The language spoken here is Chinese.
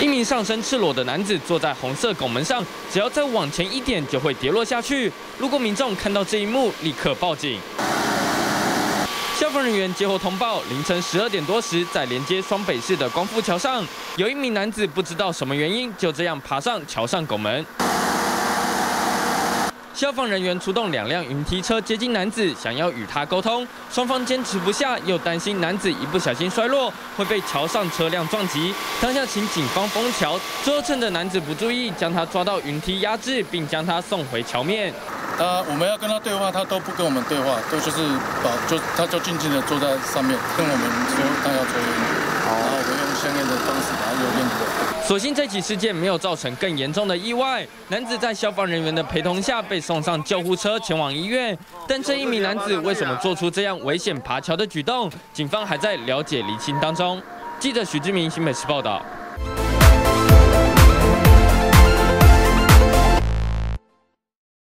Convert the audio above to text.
一名上身赤裸的男子坐在红色拱门上，只要再往前一点就会跌落下去。路过民众看到这一幕，立刻报警。消防人员接获通报，凌晨十二点多时，在连接双北市的光复桥上，有一名男子不知道什么原因，就这样爬上桥上拱门。消防人员出动两辆云梯车接近男子，想要与他沟通，双方坚持不下，又担心男子一不小心摔落会被桥上车辆撞击，当下请警方封桥，之后趁着男子不注意，将他抓到云梯压制，并将他送回桥面。他我们要跟他对话，他都不跟我们对话，都就是把就他就静静的坐在上面，跟我们说他要抽烟，然后我们用相应的。所幸这起事件没有造成更严重的意外，男子在消防人员的陪同下被送上救护车前往医院。但这一名男子为什么做出这样危险爬桥的举动，警方还在了解厘清当中。记者许志明新北市报道。